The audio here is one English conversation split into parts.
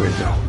window.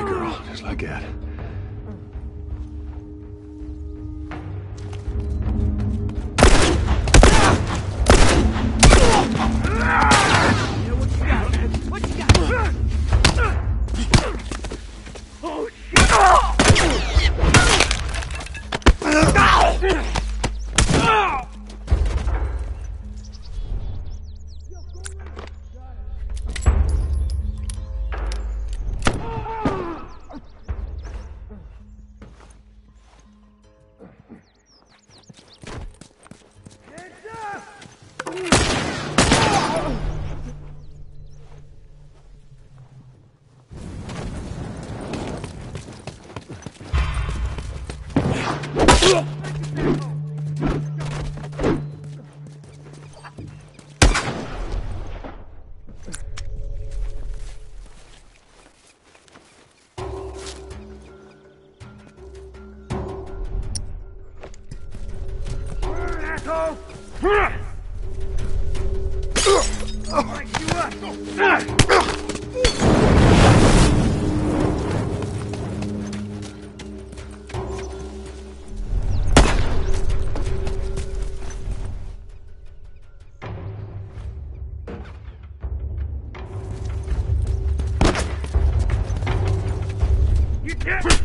Girl, just like that. Asshole! You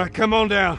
All right, come on down.